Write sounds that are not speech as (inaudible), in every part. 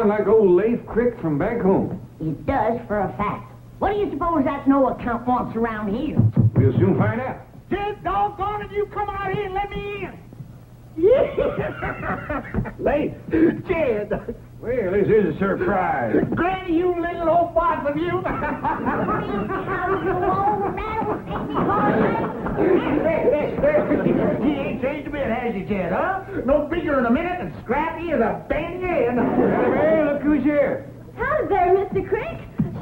That sound like old Lafe Crick from back home. It does for a fact. What do you suppose that no account wants around here? We'll soon find out. Jed, doggone it, you come out here and let me in. (laughs) Lafe! Jed, Well, this is a surprise. Granny, you little old boss of you. (laughs) he ain't changed a bit, has he, Jed, huh? No bigger in a minute and scrappy as a bend in. Hey, look who's here. How's there, Mr. Crick?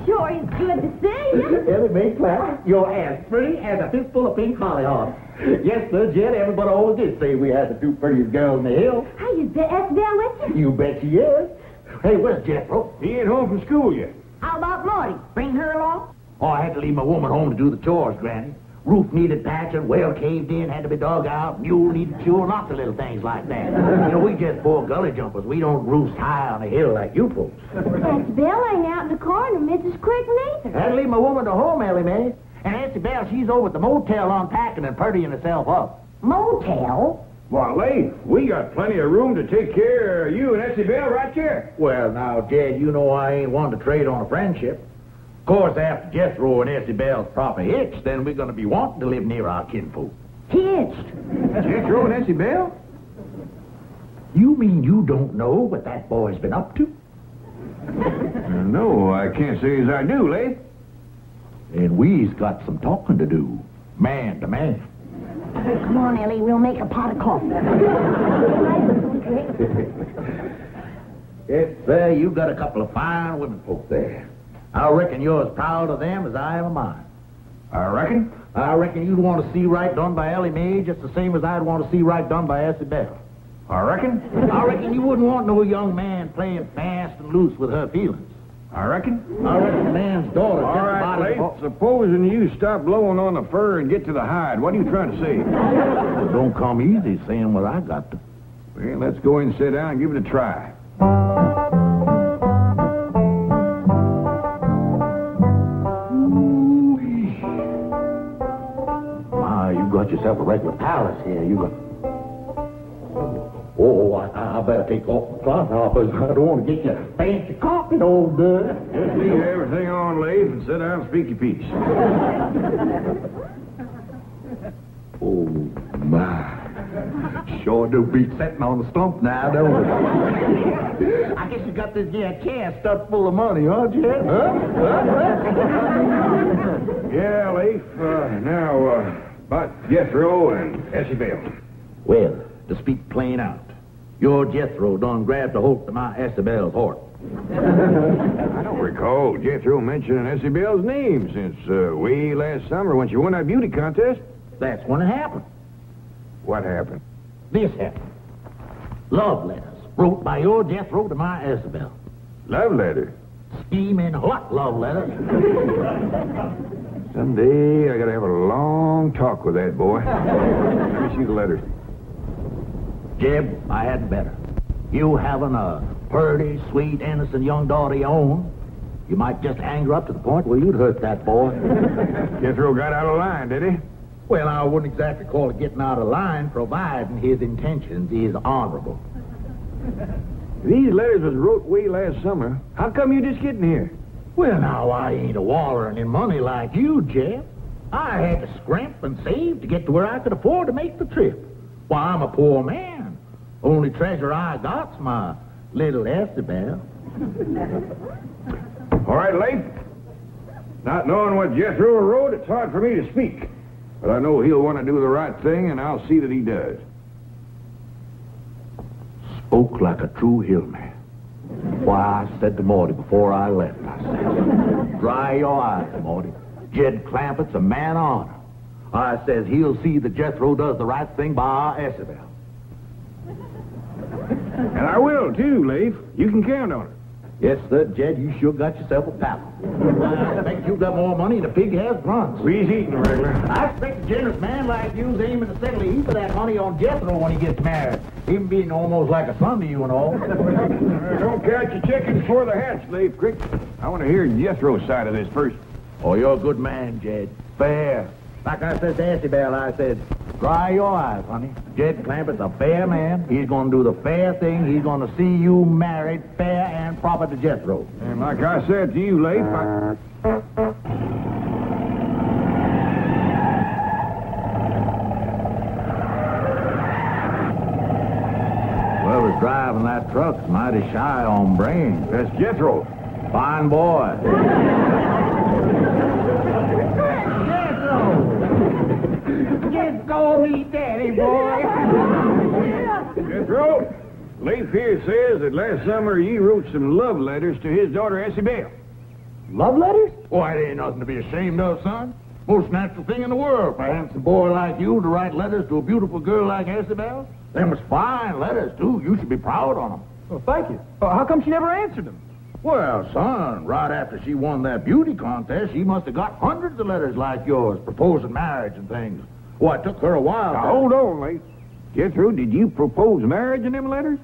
Sure is good to see you. Elly May Clark, you're as pretty as a fistful of pink hollyhocks. Yes, sir, Jed, everybody always did say we had the two prettiest girls in the hill. Hey, is the Essie Belle with you? You bet she is. Hey, where's Jethro? He ain't home from school yet. How about Marty? Bring her along? Oh, I had to leave my woman home to do the chores, Granny. Roof needed patching, well caved in, had to be dug out, mule needed chewing, lots of little things like that. You know, we just poor gully jumpers. We don't roost high on a hill like you folks. Essie Belle ain't out in the corner, Mrs. Crick neither. Had to leave my woman to home, Elly May. And Essie Belle, she's over at the motel unpacking and purdying herself up. Motel? Why, Lafe, we got plenty of room to take care of you and Essie Belle right here. Well, now, Jed, you know I ain't one to trade on a friendship. Of course, after Jethro and Essie Belle's proper hitch, then we're going to be wanting to live near our kinfolk. Hitched. Jethro and Essie Belle? You mean you don't know what that boy's been up to? (laughs) No, I can't say as I do, Lafe. And we's got some talking to do, man to man. Come on, Ellie, we'll make a pot of coffee. (laughs) Yes, sir, You've got a couple of fine women folk there. I reckon you're as proud of them as I am of mine. I reckon. I reckon you'd want to see right done by Ellie Mae just the same as I'd want to see right done by Essie Belle. I reckon. I reckon you wouldn't want no young man playing fast and loose with her feelings. I reckon. I reckon a man's daughter All right, about supposing you stop blowing on the fur and get to the hide. What are you trying to say? (laughs) Well, don't come easy saying what I got to. Well, let's go in and sit down and give it a try. Got yourself a regular palace here. You got. Oh, I, I better take off my cloth I don't want to get you fancy coffee, old dude. Just leave everything on, Lafe, and sit down and speak your piece. (laughs) Oh, my. Sure do beat sitting on the stump now, don't it? I guess you got this here chair stuffed full of money, huh, Jed? Huh? Yeah, Lafe. Uh, now, uh, about Jethro and Essie Belle. Well, to speak plain out, your Jethro done grabbed a hold of my Isabel's heart. (laughs) I don't recall Jethro mentioning Essie Bell's name since uh, way last summer when she won that beauty contest. That's when it happened. What happened? This happened. Love letters wrote by your Jethro to my Isabel. Love letter. Scheming hot love letters. (laughs) Someday I gotta have a long talk with that boy. (laughs) Let me see the letters. Jed, I had better. You having a uh, purty, sweet, innocent young daughter of your own, you might just hang her up to the point where you'd hurt that boy. (laughs) Jethro got out of line, did he? well, I wouldn't exactly call it getting out of line, providing his intentions is honorable. These letters was wrote way last summer. How come you just getting here? Well, now, I ain't a wallering in money like you, Jed. I had to scrimp and save to get to where I could afford to make the trip. Why, I'm a poor man. Only treasure I got's my little Isabel. All right, Lafe. Not knowing what Jethro wrote, it's hard for me to speak. But I know he'll want to do the right thing, and I'll see that he does. Spoke like a true hillman. Why, I said to Morty before I left, I said, dry your eyes, Morty. Jed Clampett's a man of honor. I says he'll see that Jethro does the right thing by our Isabel. And I will, too, Lafe. You can count on it. Yes, sir, Jed, you sure got yourself a pal. I expect you got more money than a pig has runs. We's eating regular. I expect a generous man like you's aiming to settle a heap of that money on Jethro when he gets married. Him being almost like a son to you and all. Uh, don't catch your chickens before the hatch, Lafe Crick. I want to hear Jethro's side of this first. Oh, you're a good man, Jed. Fair. Like I said to Essie Belle, I said, dry your eyes, honey. Jed Clampett's a fair man. He's going to do the fair thing. He's going to see you married fair and proper to Jethro. And like I said to you, Lafe, I... Whoever's driving that truck's mighty shy on brains. That's Jethro. Fine boy. Just go meet Daddy, boy. Jethro, Leif here says that last summer you wrote some love letters to his daughter, Essie Belle. Love letters? Why, it ain't nothing to be ashamed of, son. Most natural thing in the world for a handsome boy like you to write letters to a beautiful girl like Isabel. Them was fine letters, too. You should be proud on them. Well, thank you. Uh, how come she never answered them? Well, son, right after she won that beauty contest, she must have got hundreds of letters like yours, proposing marriage and things. Well, it took her a while. Now, to- hold on, Lafe. Jethro, did you propose marriage in them letters?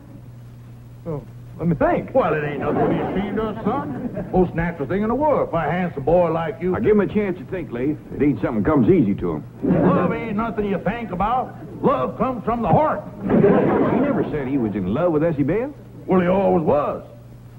Oh, let me think. Well, it ain't nothing to be ashamed of, son. Most natural thing in the world for a handsome boy like you. I give him a chance to think, Lafe. It ain't something comes easy to him. Love ain't nothing you think about. Love comes from the heart. He never said he was in love with Essie Belle. Well, he always was.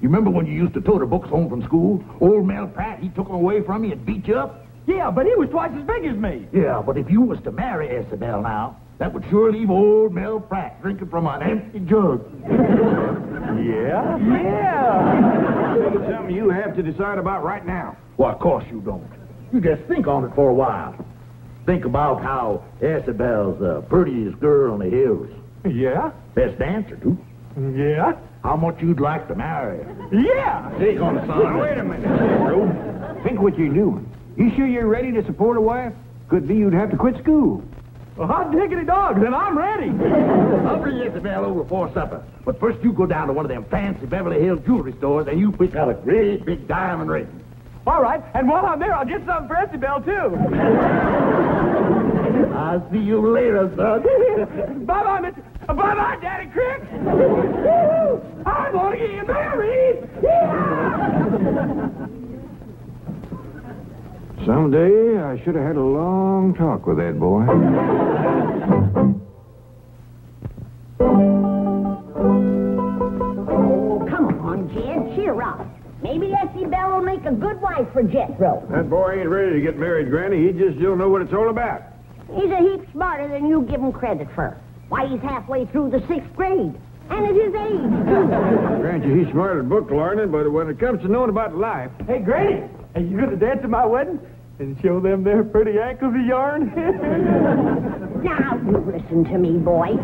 You remember when you used to tote her books home from school? Old Mel Pratt, he took them away from you and beat you up? Yeah, but he was twice as big as me. Yeah, but if you was to marry Isabel now, that would sure leave old Mel Pratt drinking from an empty jug. (laughs) Yeah? Yeah. It's something you have to decide about right now. Well, of course you don't. You just think on it for a while. Think about how Isabel's the prettiest girl in the hills. Yeah? Best dancer, too. Yeah? How much you'd like to marry her. Yeah! Think on it, Now, son. wait a minute, Think what you're doing. You sure you're ready to support a wife? Could be you'd have to quit school. Well, hot diggity dogs, and I'm ready. (laughs) I'll bring Isabel over for supper. But first you go down to one of them fancy Beverly Hills jewelry stores and you pick out a great big diamond ring. All right, and while I'm there, I'll get something for Bell, too. (laughs) I'll see you later, son. (laughs) Bye-bye, Mr. Bye-bye, Daddy Crick. I'm going to get married. Someday I should have had a long talk with that boy. Oh, come on, Jed, cheer up. Maybe Essie Belle will make a good wife for Jethro. That boy ain't ready to get married, Granny. He just don't know what it's all about. He's a heap smarter than you give him credit for. Why, he's halfway through the sixth grade. And at his age, too. Grant he's smart at book learning, but when it comes to knowing about life, Hey, Granny, are you going to dance at my wedding? And show them their pretty ankles of yarn? (laughs) Now, you listen to me, boy.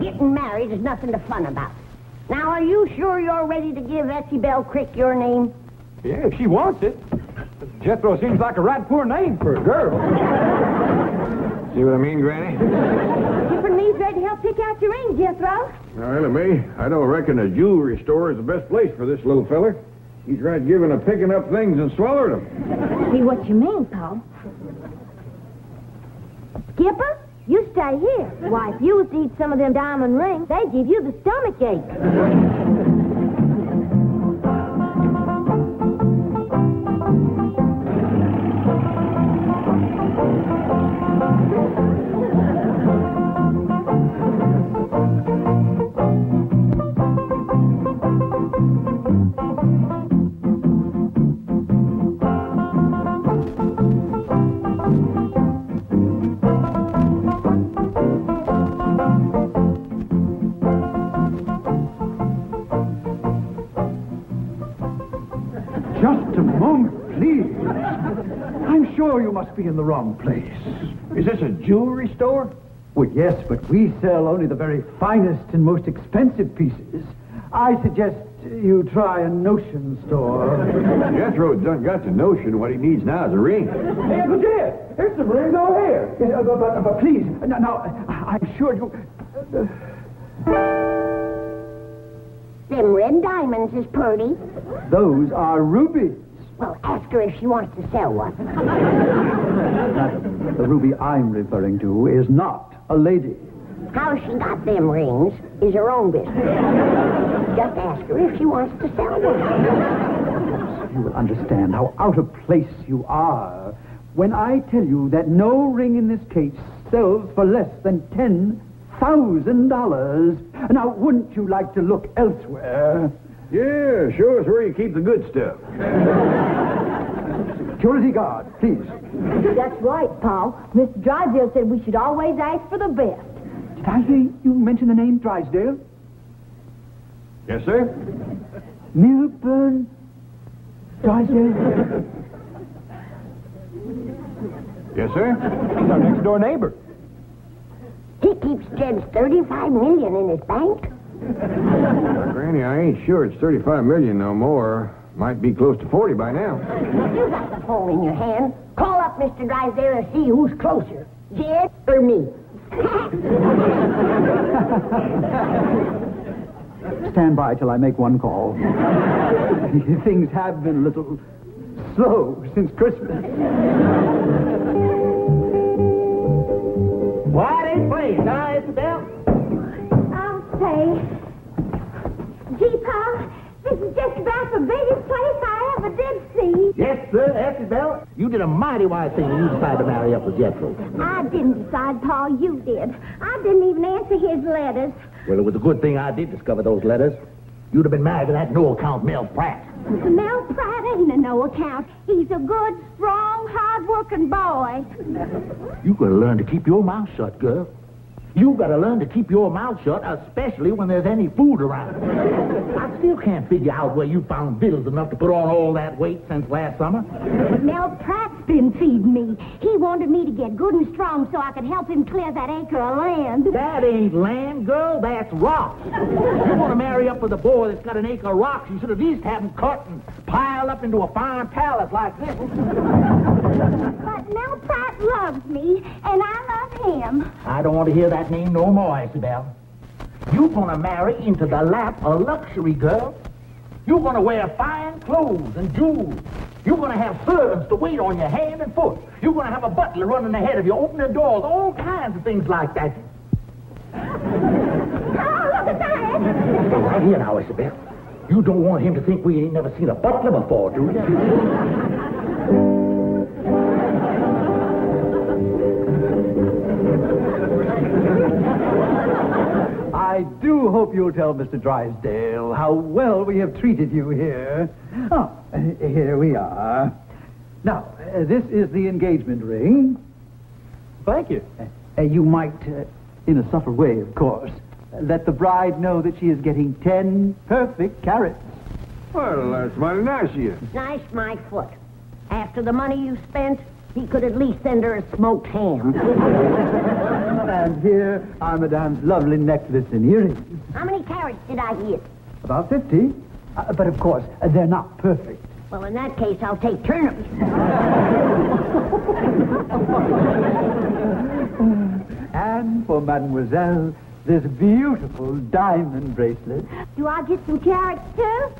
Getting married is nothing to fun about. Now, are you sure you're ready to give Essie Belle Crick your name? yeah, if she wants it. Jethro seems like a right poor name for a girl. see what I mean, Granny? Skipper Lee's ready to help pick out your ring, Jethro. Now, Elly May, I don't reckon a jewelry store is the best place for this little feller. He's right giving a picking up things and swallowing them. See what you mean, Paul. Skipper, you stay here. Why, if you was to eat some of them diamond rings, they'd give you the stomach ache. Be in the wrong place. Is this a jewelry store? Well, yes, but we sell only the very finest and most expensive pieces. I suggest you try a notion store. Jethro's done got the notion what he needs now is a ring. Hey, Uncle Jed, here's some rings over here. Yes, uh, but, but, but please, now, now, I'm sure you... Them red diamonds is pretty. Those are rubies. Well, ask her if she wants to sell one. (laughs) The ruby I'm referring to is not a lady. How she got them rings is her own business. Just ask her if she wants to sell one. You will understand how out of place you are when I tell you that no ring in this case sells for less than ten thousand dollars. Now, wouldn't you like to look elsewhere? Yeah, show us where you keep the good stuff. Security guard, please. That's right, Paul. Mr. Drysdale said we should always ask for the best. Did I hear you mention the name Drysdale? Yes, sir? Milburn Drysdale? Yes, sir? He's our next door neighbor. He keeps Jed's 35 million in his bank. Well, Granny, I ain't sure it's 35 million no more. Might be close to 40 by now. You got the phone in your hand. Call up Mr. Drysdale and see who's closer, Jed or me. (laughs) Stand by till I make one call. (laughs) Things have been a little slow since Christmas. Whitey, please, huh, Gee, Paul, this is just about the biggest place I ever did see. Yes, sir, Isabel. You did a mighty wise thing when you decided to marry up with Jethro. I didn't decide, Paul. You did. I didn't even answer his letters. Well, it was a good thing I did discover those letters. You'd have been married to that no-account Mel Pratt. Mel Pratt ain't a no account. He's a good, strong, hard-working boy. You gotta learn to keep your mouth shut, girl. You gotta learn to keep your mouth shut, especially when there's any food around. I still can't figure out where you found vittles enough to put on all that weight since last summer. Mel Pratt's been feeding me. He wanted me to get good and strong so I could help him clear that acre of land. That ain't land, girl. That's rocks. You want to marry up with a boy that's got an acre of rocks, you should at least have him cut and piled up into a fine palace like this. But Mel Pratt loves me, and I love him. I don't want to hear that name no more, Isabel. You're going to marry into the lap of luxury, girl. You're going to wear fine clothes and jewels. You're going to have servants to wait on your hand and foot. You're going to have a butler running ahead of you, opening doors, all kinds of things like that. Oh, look at that! Right here now, Isabel. You don't want him to think we ain't never seen a butler before, do you? I do hope you'll tell Mr. Drysdale how well we have treated you here. Oh, uh, here we are. Now, uh, this is the engagement ring. Thank you. Uh, you might, uh, in a subtle way, of course, let the bride know that she is getting ten perfect carats. Well, that's mighty nice of you. Nice, my foot. After the money you spent, he could at least send her a smoked ham. (laughs) And here are Madame's lovely necklace and earrings. How many carrots did I get? About fifty. Uh, but of course, uh, they're not perfect. Well, in that case, I'll take turnips. (laughs) And for Mademoiselle, this beautiful diamond bracelet. Do I get some carrots, too?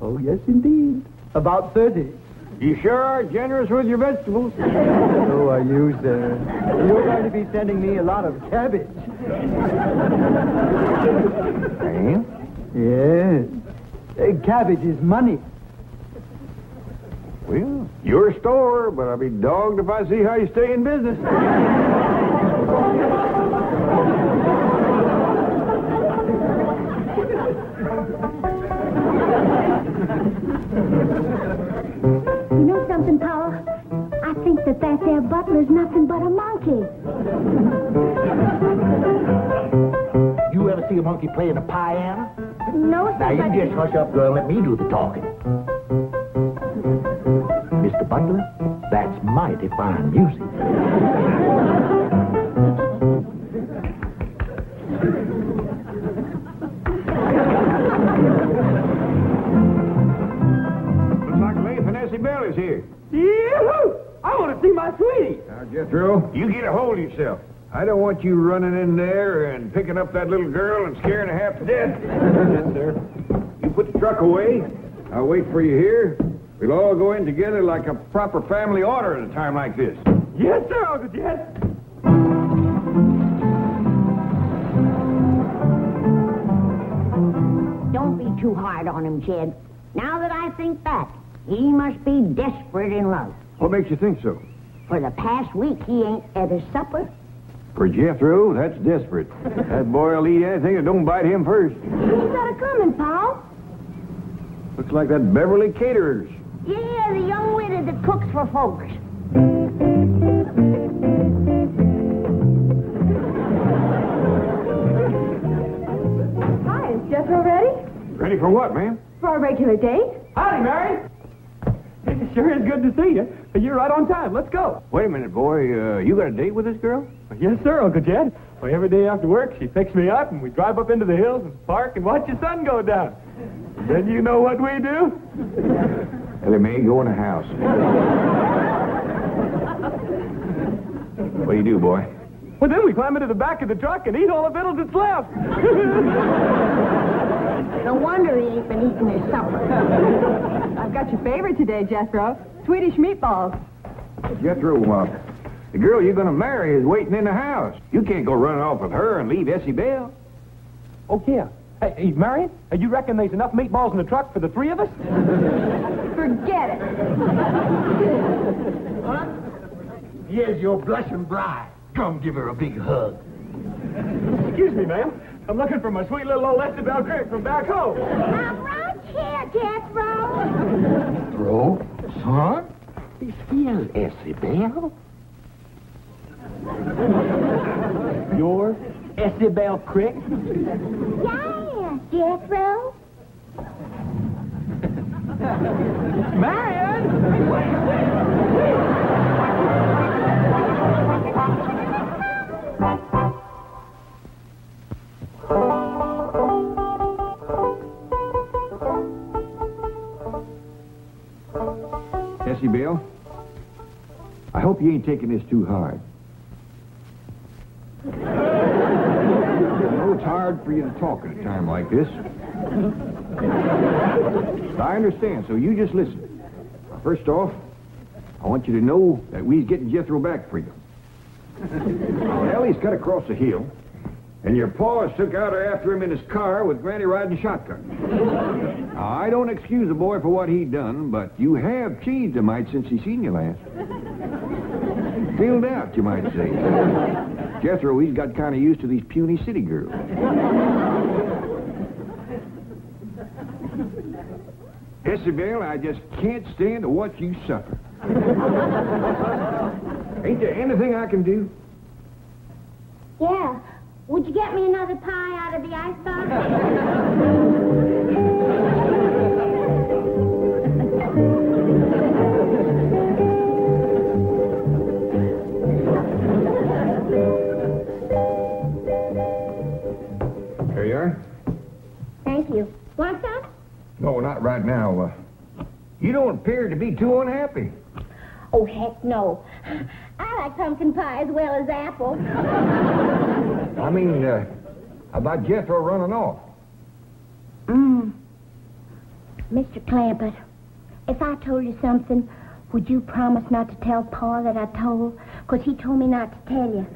Oh, yes, indeed. About 30. You sure are generous with your vegetables. So are you, sir. You're going to be sending me a lot of cabbage. Sam? Yes. Uh, cabbage is money. Well, your store, but I'll be dogged if I see how you stay in business. Ever see a monkey playing the piano? No, Now, you just hush up, girl, let me do the talking. Mr. Butler, that's mighty fine music. (laughs) I don't want you running in there and picking up that little girl and scaring her half to death. yes, sir. You put the truck away. I'll wait for you here. We'll all go in together like a proper family order at a time like this. Yes, sir, Uncle Jed. Don't be too hard on him, Jed. Now that I think back, he must be desperate in love. What makes you think so? For the past week, he ain't at his supper. For Jethro, that's desperate. that boy will eat anything that don't bite him first. Who's got a coming, Paul? Looks like that Beverly Caterers. Yeah, the young widow that cooks for folks. Hi, is Jethro ready? Ready for what, ma'am? For our regular date? Howdy, Mary. It sure is good to see you. You're right on time. Let's go. Wait a minute, boy. Uh, you got a date with this girl? Yes, sir, Uncle Jed. Well, every day after work, she picks me up, and we drive up into the hills and park and watch the sun go down. Then you know what we do? Elly May, go in the house. what do you do, boy? Well, then we climb into the back of the truck and eat all the victuals that's left. (laughs) No wonder he ain't been eating his supper. I've got your favorite today, Jethro. Swedish meatballs. Jethro, uh, the girl you're going to marry is waiting in the house. You can't go running off with her and leave Essie Belle. oh, yeah. Hey, hey, Marion, uh, you reckon there's enough meatballs in the truck for the three of us? Forget it. (laughs) Huh? Here's your blushing bride. Come give her a big hug. Excuse me, ma'am. I'm looking for my sweet little old Essie Belle Crick from back home. I'm right here, Jethro. Throw, son, this here's Essie Belle. Your Essie Belle Crick? Yeah, Jethro. Marion! Hope you ain't taking this too hard. I know it's hard for you to talk at a time like this. I understand, so you just listen. First off, I want you to know that we's getting Jethro back for you. Ellie's cut across the hill, and your paws took out after him in his car with Granny riding shotgun. Now, I don't excuse the boy for what he done, but you have changed a mite since he seen you last. Filled out, you might say. (laughs) Jethro, he's got kind of used to these puny city girls. Isabel, I just can't stand to watch you suffer. Ain't there anything I can do? Yeah. Would you get me another pie out of the icebox? (laughs) No, not right now. Uh, you don't appear to be too unhappy. Oh, heck no. I like pumpkin pie as well as apple. (laughs) I mean, uh, about Jethro running off. Mm. Mr. Clampett, if I told you something, would you promise not to tell Pa that I told? Because he told me not to tell you.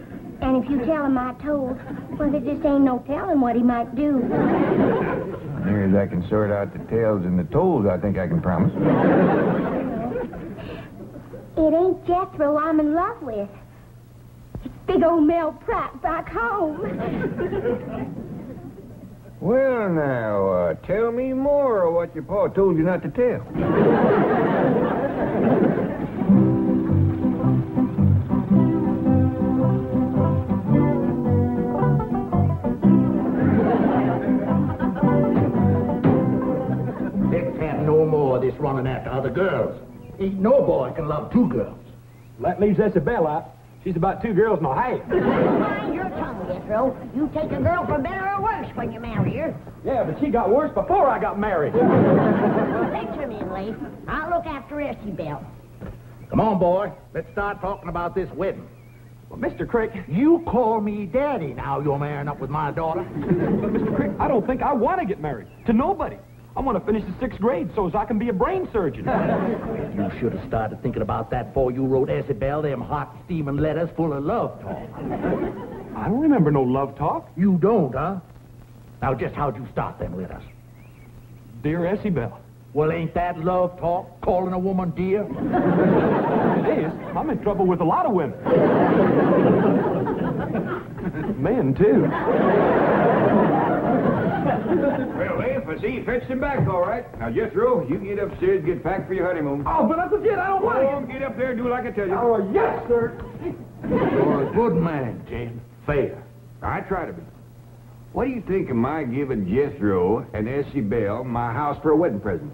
And if you tell him I told, well, there just ain't no telling what he might do. (laughs) Near as I can sort out the tails and the toes, I think I can promise. It ain't Jethro I'm in love with. It's big old Mel Pratt back home. Well, now, uh, tell me more of what your pa told you not to tell. Ain't no boy can love two girls. That leaves Isabel out. She's about two girls and a half. Mind your tongue, Jethro. You take a girl for better or worse when you marry her. Yeah, but she got worse before I got married. Picture me, Lafe. I'll look after Essie Belle. Come on, boy. Let's start talking about this wedding. Well, Mr. Crick, You call me daddy now you're marrying up with my daughter. (laughs) but Mr. Crick, I don't think I want to get married to nobody. I want to finish the sixth grade so as I can be a brain surgeon. (laughs) You should have started thinking about that before you wrote Isabel them hot, steaming letters full of love talk. I don't remember no love talk. You don't, huh? Now, just how'd you start them letters? Dear Essie Belle. Well, ain't that love talk, calling a woman dear? It is. I'm in trouble with a lot of women. (laughs) Men, too. Well, Lafe, I see you fetched him back all right. Now, Jethro, you get upstairs, get packed for your honeymoon. Oh, but Uncle Jed, I don't want Oh, get up there and do like I tell you. Oh, yes, sir. You're a good man, Jed. Fair. I try to be. What do you think of my giving Jethro and Essie Belle my house for a wedding present?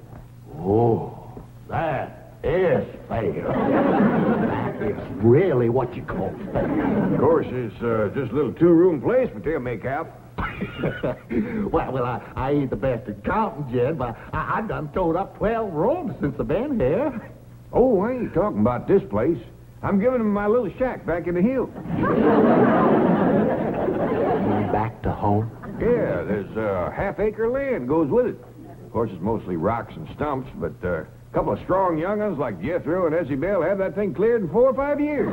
Oh, that is fair. that is really what you call fair. Of course, it's uh, just a little two-room place, but they'll make out. (laughs) well, well, I, I ain't the best accountant, Jed, but I, I done towed up 12 rooms since I've been here. Oh, I ain't talking about this place. I'm giving them my little shack back in the hills. Back to home. Yeah, there's uh, half-acre land goes with it. Of course, it's mostly rocks and stumps, but uh, a couple of strong young uns like Jethro and Essie Belle have that thing cleared in four or five years.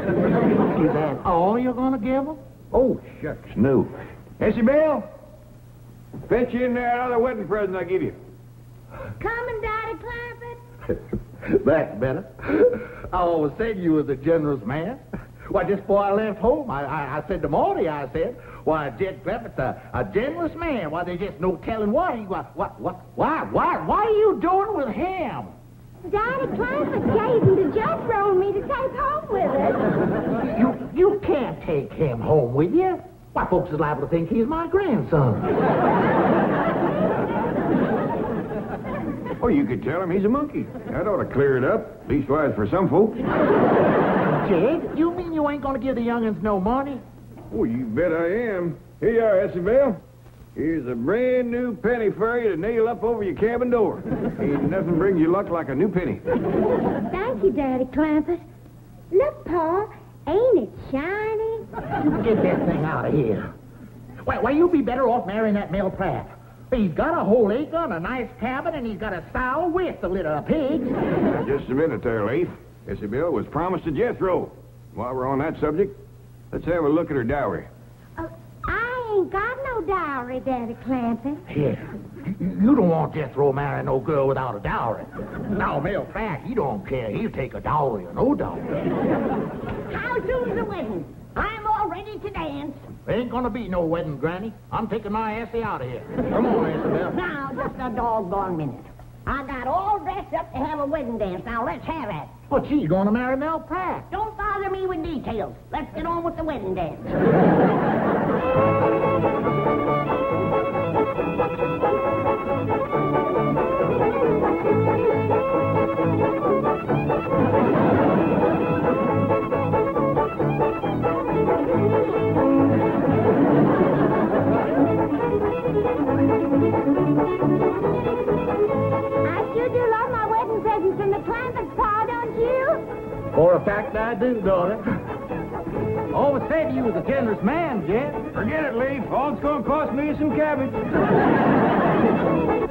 Is that all you're gonna give them? Oh, shucks, no. Essie Belle, fetch in that other wedding present I give you. Coming, Daddy Clampett. (laughs) That's better. I always said you was a generous man. Why, just before I left home, I, I, I said to Marty, I said, why, Jed Clampett's, a, a generous man. Why, there's just no telling why. Why, what, what, why, why, why are you doing with him? Daddy Clampett gave him to Jethro and me to take home with us. (laughs) You, you can't take him home with you. Why, folks is liable to think he's my grandson. Oh, you could tell him he's a monkey. That ought to clear it up, leastwise for some folks. Jed, you mean you ain't gonna give the youngins no money? Oh, you bet I am. Here you are, Essie Here's a brand new penny for you to nail up over your cabin door. Ain't nothing brings you luck like a new penny. Thank you, Daddy Clampett. Look, Pa, ain't it shiny? You get that thing out of here. Why, why, you'd be better off marrying that Mel Pratt. He's got a whole acre and a nice cabin, and he's got a sow with a litter of pigs. Now, just a minute there, Lafe. Essie Belle was promised to Jethro. While we're on that subject, let's have a look at her dowry. Uh, I ain't got no dowry, Daddy Clampett. Here, you, you don't want Jethro marrying no girl without a dowry. Now, Mel Pratt, he don't care. He'll take a dowry or no dowry. How soon's the wedding? I'm all ready to dance. There Ain't gonna be no wedding, Granny. I'm taking my Essie out of here. Come on, Isabel. Now, just a doggone minute. I got all dressed up to have a wedding dance. Now, let's have it. But she's gonna marry Mel Pratt. Don't bother me with details. Let's get on with the wedding dance. (laughs) presents from the Pa, don't you? For a fact, I do, daughter. Always said you was a generous man, Jed. Forget it, Lafe. All it's going to cost me is some cabbage. (laughs)